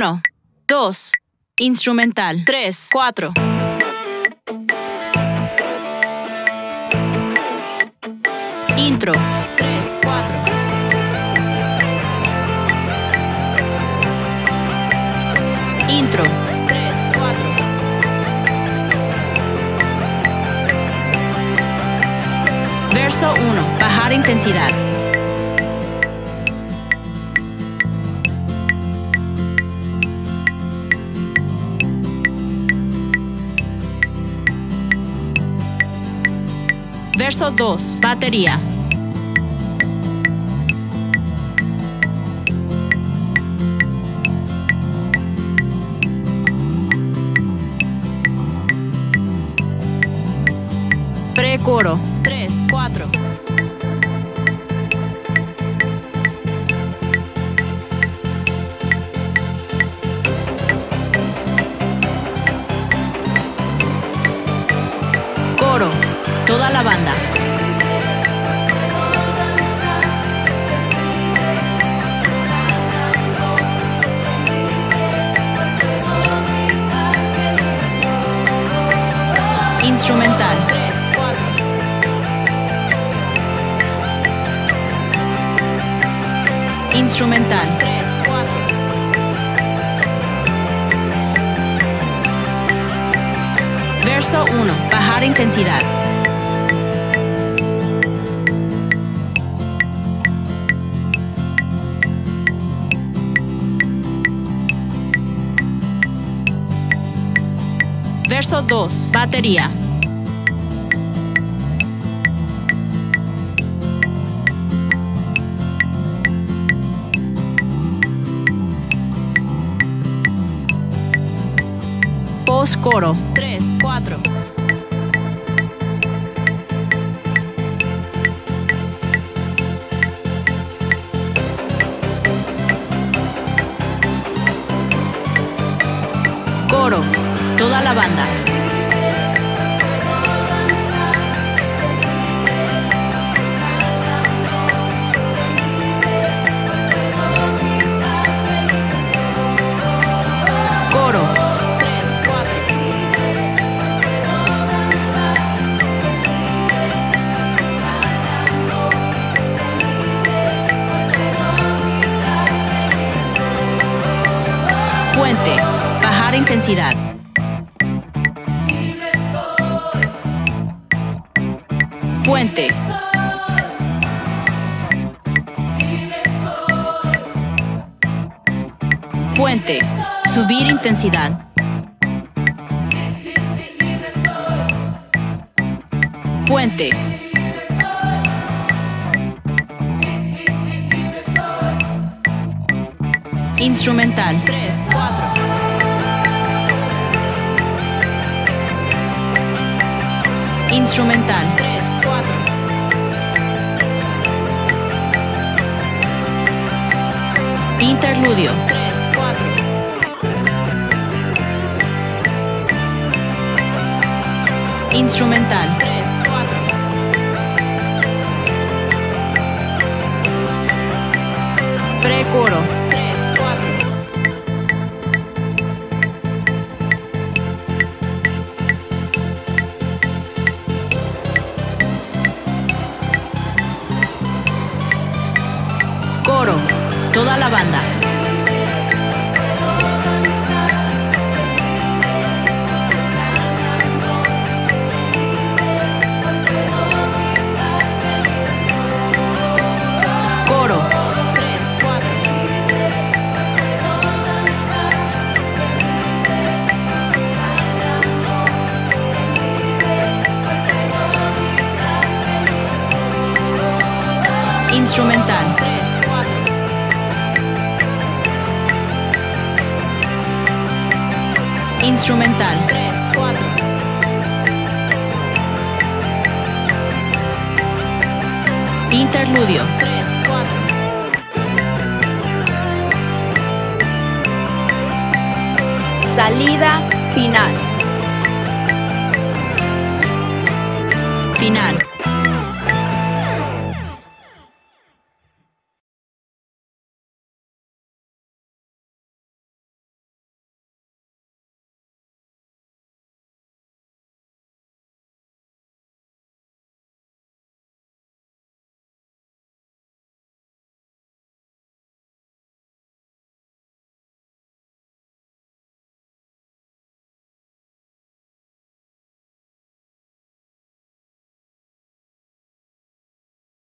1, 2, instrumental, 3, 4. Intro, 3, 4. Intro, 3, 4. Verso 1, bajar intensidad. Verso 2. Batería. Precoro. 3, 4. Toda la banda. Instrumental. 3, 4. Instrumental. 3, 4. Verso 1. Bajar intensidad. Verso 2. Batería. Post coro. 3, 4. Coro. Toda la banda. Coro. 3, 4. Puente. Bajar intensidad. Puente. Puente. Subir intensidad. Puente. Instrumental. 3, 4. Instrumental. 3, 4. Interludio. 3, 4. Instrumental. 3, 4. Precoro. Banda. Coro. 3, 4. Instrumental. Instrumental. 3, 4. Interludio. 3, 4. Salida final. Final.